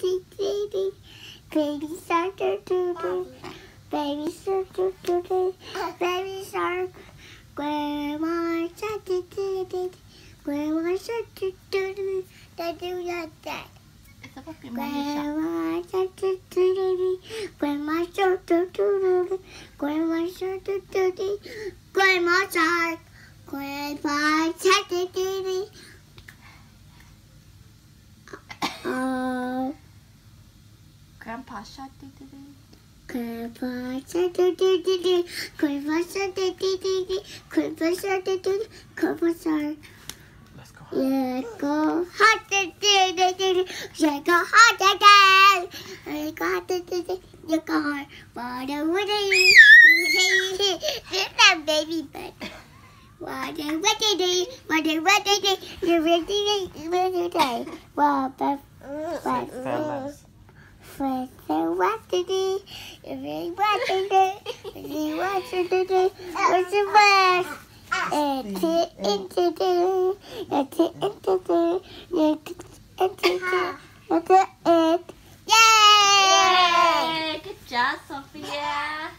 dee. Baby shark doo doo doo. Baby shark doo doo doo. Baby shark. Grandma shark doo doo doo. Grandma shark doo doo doo. They do like that. Grandma shark doo doo doo. Grandma shark doo doo doo. Grandma shark doo doo doo. Grandma shark. Grandpa shark doo doo doo. Oh. Grandpa shark doo doo doo. Grandpa shark doo doo doo doo. Grandpa shark doo doo doo doo. Grandpa shark doo doo doo. Grandpa shark. Let's go. Yeah, go hot doo doo doo doo doo. Yeah, go hot again. Yeah, go hot doo doo doo. Yeah, go hot. Water, water, water. That baby bird. Water, water, water, water, water. You're ready, ready, ready. Water, water. Fellas. Friends and what to if you watch today, if you watch today, what's your best? And to and today, and to and today, and to and today, and to and. Yay! Yay! Good job, Sophia.